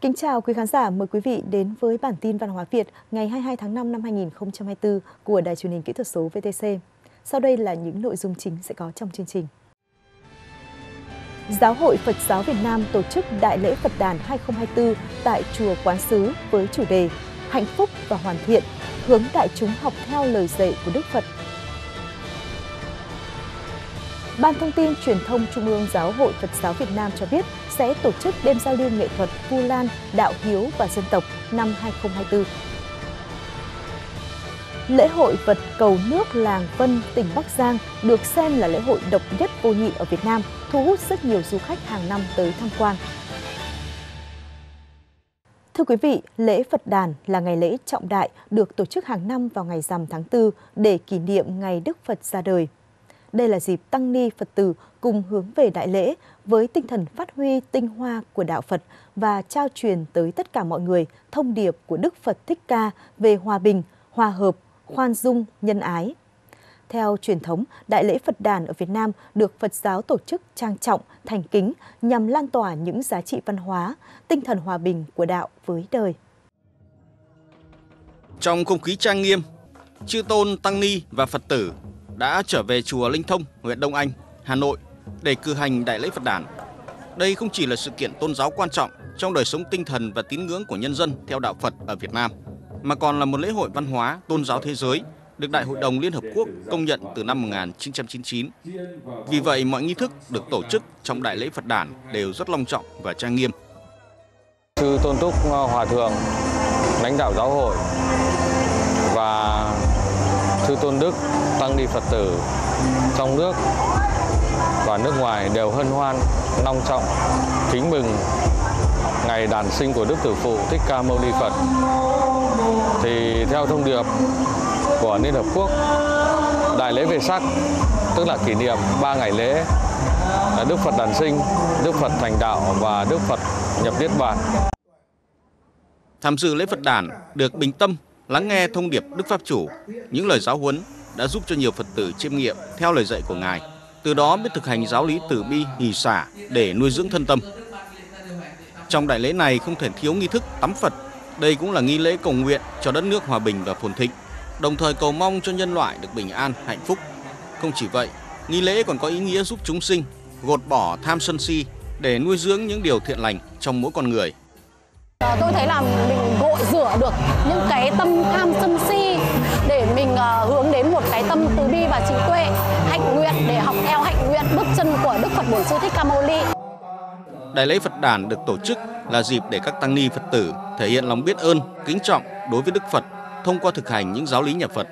Kính chào quý khán giả, mời quý vị đến với bản tin văn hóa Việt ngày 22 tháng 5 năm 2024 của Đài truyền hình kỹ thuật số VTC. Sau đây là những nội dung chính sẽ có trong chương trình. Giáo hội Phật giáo Việt Nam tổ chức Đại lễ Phật đàn 2024 tại Chùa Quán Sứ với chủ đề Hạnh phúc và hoàn thiện, hướng đại chúng học theo lời dạy của Đức Phật Ban Thông tin Truyền thông Trung ương Giáo hội Phật giáo Việt Nam cho biết sẽ tổ chức đêm giao lưu nghệ thuật Vu Lan, Đạo Hiếu và Dân tộc năm 2024. Lễ hội vật cầu nước làng Vân, tỉnh Bắc Giang được xem là lễ hội độc nhất vô nhị ở Việt Nam, thu hút rất nhiều du khách hàng năm tới tham quan. Thưa quý vị, lễ Phật đàn là ngày lễ trọng đại được tổ chức hàng năm vào ngày rằm tháng 4 để kỷ niệm ngày Đức Phật ra đời. Đây là dịp tăng ni Phật tử cùng hướng về đại lễ với tinh thần phát huy tinh hoa của đạo Phật và trao truyền tới tất cả mọi người thông điệp của Đức Phật Thích Ca về hòa bình, hòa hợp, khoan dung, nhân ái. Theo truyền thống, Đại lễ Phật đàn ở Việt Nam được Phật giáo tổ chức trang trọng, thành kính nhằm lan tỏa những giá trị văn hóa, tinh thần hòa bình của đạo với đời. Trong không khí trang nghiêm, chư tôn tăng ni và Phật tử đã trở về chùa Linh Thông, huyện Đông Anh, Hà Nội để cử hành đại lễ Phật đản. Đây không chỉ là sự kiện tôn giáo quan trọng trong đời sống tinh thần và tín ngưỡng của nhân dân theo đạo Phật ở Việt Nam, mà còn là một lễ hội văn hóa tôn giáo thế giới được Đại hội đồng Liên Hợp Quốc công nhận từ năm 1999. Vì vậy, mọi nghi thức được tổ chức trong Đại lễ Phật đản đều rất long trọng và trang nghiêm. Sư Tôn Túc ờ, Hòa Thượng, lãnh đạo giáo hội và Sư Tôn Đức, Tăng Ni Phật tử trong nước và nước ngoài đều hân hoan, long trọng, kính mừng ngày đàn sinh của Đức Tử Phụ Thích Ca Mâu Ni Phật. Thì theo thông điệp của Liên Hợp Quốc, Đại lễ về sắc, tức là kỷ niệm 3 ngày lễ là Đức Phật đàn sinh, Đức Phật thành đạo và Đức Phật nhập Niết Bàn. Tham dự lễ Phật đàn được bình tâm lắng nghe thông điệp Đức Pháp Chủ, những lời giáo huấn đã giúp cho nhiều Phật tử chiêm nghiệm theo lời dạy của Ngài, từ đó biết thực hành giáo lý từ bi, hỷ xả để nuôi dưỡng thân tâm. Trong đại lễ này không thể thiếu nghi thức tắm Phật, đây cũng là nghi lễ cầu nguyện cho đất nước hòa bình và phồn thịnh, đồng thời cầu mong cho nhân loại được bình an, hạnh phúc. Không chỉ vậy, nghi lễ còn có ý nghĩa giúp chúng sinh gột bỏ tham sân si để nuôi dưỡng những điều thiện lành trong mỗi con người. Tôi thấy là mình gội rửa được những cái tâm tham sân si để mình ờ, hướng đến và trí tuệ, hạnh nguyện để học theo hạnh nguyện bước chân của Đức Phật Bổn Sư Thích Ca Mâu Ni. Đại lễ Phật đản được tổ chức là dịp để các tăng ni Phật tử thể hiện lòng biết ơn, kính trọng đối với Đức Phật thông qua thực hành những giáo lý nhà Phật.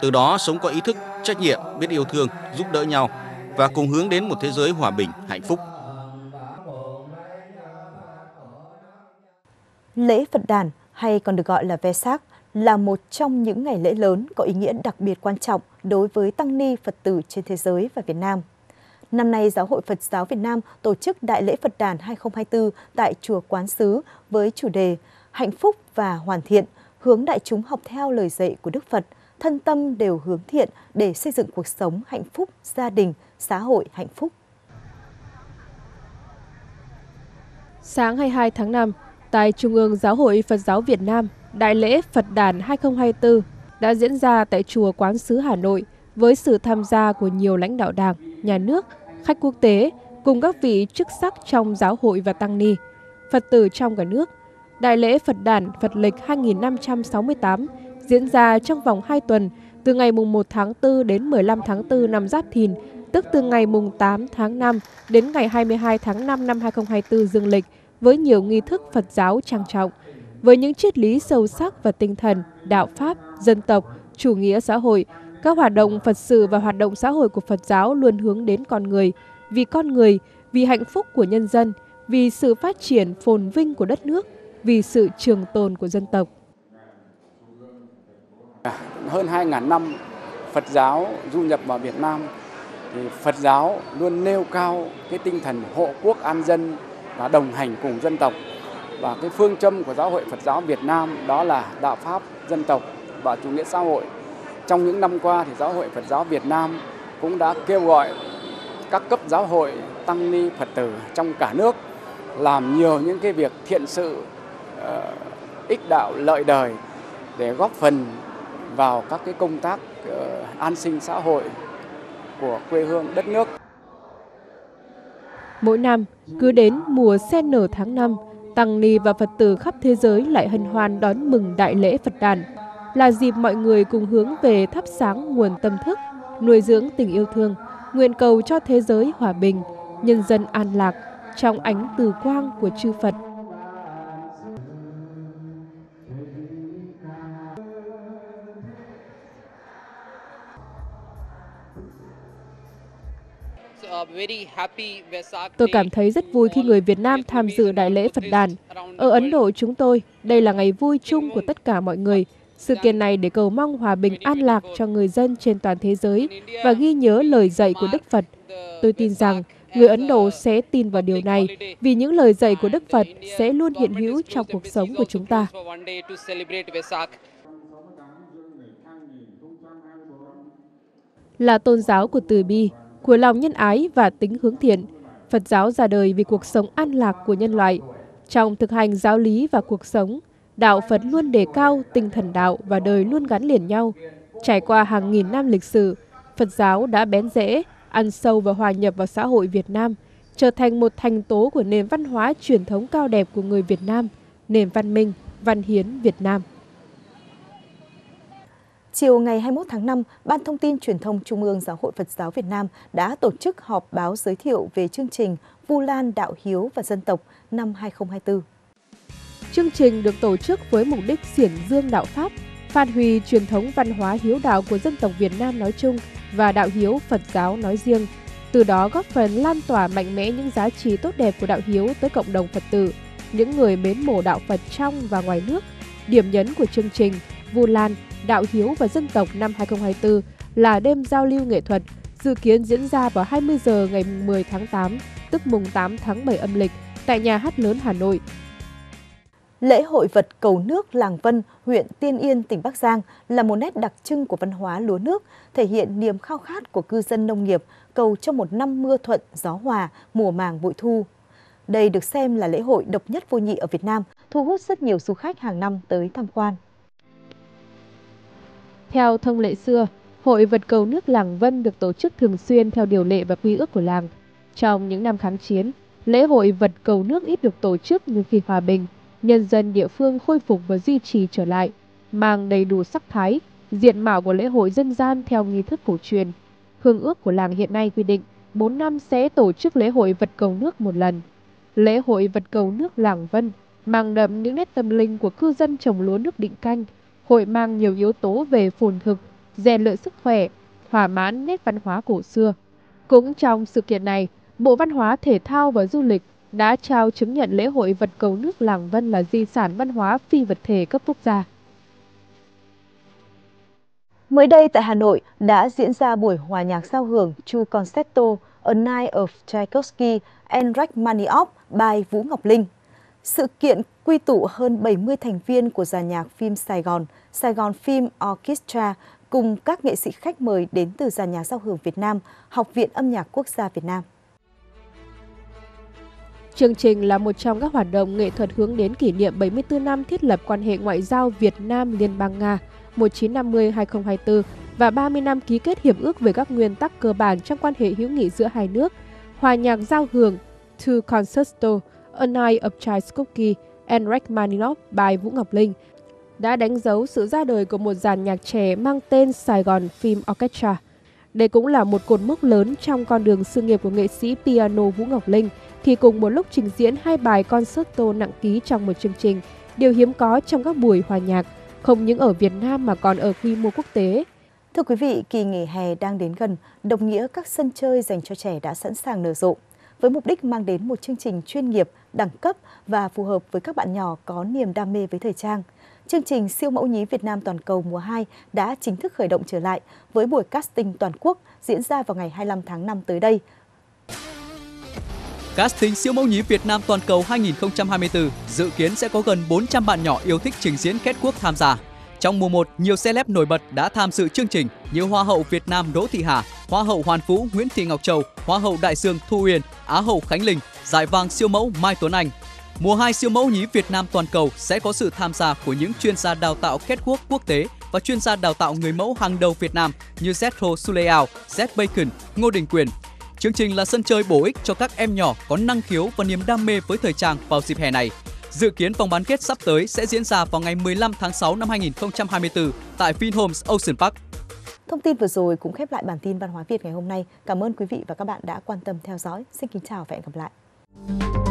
Từ đó sống có ý thức, trách nhiệm, biết yêu thương, giúp đỡ nhau và cùng hướng đến một thế giới hòa bình, hạnh phúc. Lễ Phật đàn hay còn được gọi là Vesak là một trong những ngày lễ lớn có ý nghĩa đặc biệt quan trọng đối với tăng ni Phật tử trên thế giới và Việt Nam. Năm nay, Giáo hội Phật giáo Việt Nam tổ chức Đại lễ Phật đàn 2024 tại Chùa Quán Sứ với chủ đề Hạnh phúc và hoàn thiện, hướng đại chúng học theo lời dạy của Đức Phật, thân tâm đều hướng thiện để xây dựng cuộc sống hạnh phúc, gia đình, xã hội hạnh phúc. Sáng 22 tháng 5, tại Trung ương Giáo hội Phật giáo Việt Nam, Đại lễ Phật đàn 2024 đã diễn ra tại Chùa Quán Sứ Hà Nội với sự tham gia của nhiều lãnh đạo đảng, nhà nước, khách quốc tế cùng các vị chức sắc trong giáo hội và tăng ni, Phật tử trong cả nước. Đại lễ Phật đàn Phật lịch 2568 diễn ra trong vòng 2 tuần từ ngày mùng 1 tháng 4 đến 15 tháng 4 năm Giáp Thìn, tức từ ngày mùng 8 tháng 5 đến ngày 22 tháng 5 năm 2024 dương lịch với nhiều nghi thức Phật giáo trang trọng, với những triết lý sâu sắc và tinh thần, đạo Pháp, dân tộc, chủ nghĩa xã hội, các hoạt động Phật sự và hoạt động xã hội của Phật giáo luôn hướng đến con người, vì con người, vì hạnh phúc của nhân dân, vì sự phát triển phồn vinh của đất nước, vì sự trường tồn của dân tộc. Hơn 2.000 năm Phật giáo du nhập vào Việt Nam, thì Phật giáo luôn nêu cao cái tinh thần hộ quốc an dân và đồng hành cùng dân tộc. Và cái phương châm của Giáo hội Phật giáo Việt Nam đó là đạo Pháp, dân tộc và chủ nghĩa xã hội. Trong những năm qua thì Giáo hội Phật giáo Việt Nam cũng đã kêu gọi các cấp giáo hội tăng ni Phật tử trong cả nước làm nhiều những cái việc thiện sự ờ, ích đạo lợi đời để góp phần vào các cái công tác ờ, an sinh xã hội của quê hương đất nước. Mỗi năm, cứ đến mùa sen nở tháng 5, Tăng Ni và Phật tử khắp thế giới lại hân hoan đón mừng Đại lễ Phật đàn, là dịp mọi người cùng hướng về thắp sáng nguồn tâm thức, nuôi dưỡng tình yêu thương, nguyện cầu cho thế giới hòa bình, nhân dân an lạc trong ánh từ quang của chư Phật. Tôi cảm thấy rất vui khi người Việt Nam tham dự Đại lễ Phật đàn. Ở Ấn Độ chúng tôi, đây là ngày vui chung của tất cả mọi người. Sự kiện này để cầu mong hòa bình an lạc cho người dân trên toàn thế giới và ghi nhớ lời dạy của Đức Phật. Tôi tin rằng người Ấn Độ sẽ tin vào điều này vì những lời dạy của Đức Phật sẽ luôn hiện hữu trong cuộc sống của chúng ta. Là tôn giáo của từ bi, của lòng nhân ái và tính hướng thiện, Phật giáo ra đời vì cuộc sống an lạc của nhân loại. Trong thực hành giáo lý và cuộc sống, đạo Phật luôn đề cao tinh thần đạo và đời luôn gắn liền nhau. Trải qua hàng nghìn năm lịch sử, Phật giáo đã bén rễ, ăn sâu và hòa nhập vào xã hội Việt Nam, trở thành một thành tố của nền văn hóa truyền thống cao đẹp của người Việt Nam, nền văn minh, văn hiến Việt Nam. Chiều ngày 21 tháng 5, Ban Thông tin Truyền thông Trung ương Giáo hội Phật giáo Việt Nam đã tổ chức họp báo giới thiệu về chương trình Vu Lan Đạo Hiếu và Dân tộc năm 2024. Chương trình được tổ chức với mục đích xiển dương đạo Pháp, phát huy truyền thống văn hóa hiếu đạo của dân tộc Việt Nam nói chung và đạo hiếu Phật giáo nói riêng, từ đó góp phần lan tỏa mạnh mẽ những giá trị tốt đẹp của đạo hiếu tới cộng đồng Phật tử, những người mến mộ đạo Phật trong và ngoài nước. Điểm nhấn của chương trình Vu Lan Đạo hiếu và dân tộc năm 2024 là đêm giao lưu nghệ thuật, dự kiến diễn ra vào 20 giờ ngày 10 tháng 8, tức mùng 8 tháng 7 âm lịch tại nhà hát lớn Hà Nội. Lễ hội vật cầu nước làng Vân, huyện Tiên Yên, tỉnh Bắc Giang là một nét đặc trưng của văn hóa lúa nước, thể hiện niềm khao khát của cư dân nông nghiệp cầu cho một năm mưa thuận, gió hòa, mùa màng bội thu. Đây được xem là lễ hội độc nhất vô nhị ở Việt Nam, thu hút rất nhiều du khách hàng năm tới tham quan. Theo thông lệ xưa, hội vật cầu nước làng Vân được tổ chức thường xuyên theo điều lệ và quy ước của làng. Trong những năm kháng chiến, lễ hội vật cầu nước ít được tổ chức nhưng khi hòa bình, nhân dân địa phương khôi phục và duy trì trở lại, mang đầy đủ sắc thái, diện mạo của lễ hội dân gian theo nghi thức cổ truyền. Hương ước của làng hiện nay quy định 4 năm sẽ tổ chức lễ hội vật cầu nước một lần. Lễ hội vật cầu nước làng Vân mang đậm những nét tâm linh của cư dân trồng lúa nước định canh, hội mang nhiều yếu tố về phồn thực, rèn luyện sức khỏe, thỏa mãn nét văn hóa cổ xưa. Cũng trong sự kiện này, Bộ Văn hóa Thể thao và Du lịch đã trao chứng nhận lễ hội vật cầu nước Làng Vân là di sản văn hóa phi vật thể cấp quốc gia. Mới đây tại Hà Nội đã diễn ra buổi hòa nhạc giao hưởng Chu Concerto A Night of Tchaikovsky and Rachmaninoff by Vũ Ngọc Linh. Sự kiện quy tụ hơn 70 thành viên của giàn nhạc phim Sài Gòn, Sài Gòn Film Orchestra cùng các nghệ sĩ khách mời đến từ giàn nhạc giao hưởng Việt Nam, Học viện Âm nhạc Quốc gia Việt Nam. Chương trình là một trong các hoạt động nghệ thuật hướng đến kỷ niệm 74 năm thiết lập quan hệ ngoại giao Việt Nam Liên bang Nga 1950-2024 và 30 năm ký kết hiệp ước về các nguyên tắc cơ bản trong quan hệ hữu nghị giữa hai nước. Hòa nhạc giao hưởng To Concerto, A Night of Tchaikovsky and Rachmaninoff by Vũ Ngọc Linh đã đánh dấu sự ra đời của một dàn nhạc trẻ mang tên Sài Gòn Film Orchestra. Đây cũng là một cột mốc lớn trong con đường sự nghiệp của nghệ sĩ piano Vũ Ngọc Linh khi cùng một lúc trình diễn hai bài concerto nặng ký trong một chương trình, điều hiếm có trong các buổi hòa nhạc, không những ở Việt Nam mà còn ở quy mô quốc tế. Thưa quý vị, kỳ nghỉ hè đang đến gần, đồng nghĩa các sân chơi dành cho trẻ đã sẵn sàng nở rộ với mục đích mang đến một chương trình chuyên nghiệp, đẳng cấp và phù hợp với các bạn nhỏ có niềm đam mê với thời trang. Chương trình siêu mẫu nhí Việt Nam toàn cầu mùa 2 đã chính thức khởi động trở lại với buổi casting toàn quốc diễn ra vào ngày 25 tháng 5 tới đây. Casting siêu mẫu nhí Việt Nam toàn cầu 2024 dự kiến sẽ có gần 400 bạn nhỏ yêu thích trình diễn kết quốc tham gia. Trong mùa 1, nhiều celeb nổi bật đã tham dự chương trình như Hoa hậu Việt Nam Đỗ Thị Hà, Hoa hậu Hoàn Vũ Nguyễn Thị Ngọc Châu, Hoa hậu Đại Dương Thu Uyên, Á hậu Khánh Linh, Giải vàng siêu mẫu Mai Tuấn Anh. Mùa 2 siêu mẫu nhí Việt Nam toàn cầu sẽ có sự tham gia của những chuyên gia đào tạo kết quốc tế và chuyên gia đào tạo người mẫu hàng đầu Việt Nam như Zetro Suleao, Z Bacon, Ngô Đình Quyền. Chương trình là sân chơi bổ ích cho các em nhỏ có năng khiếu và niềm đam mê với thời trang vào dịp hè này. Dự kiến vòng bán kết sắp tới sẽ diễn ra vào ngày 15 tháng 6 năm 2024 tại Vinhomes Ocean Park. Thông tin vừa rồi cũng khép lại bản tin văn hóa Việt ngày hôm nay. Cảm ơn quý vị và các bạn đã quan tâm theo dõi. Xin kính chào và hẹn gặp lại.